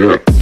Yeah.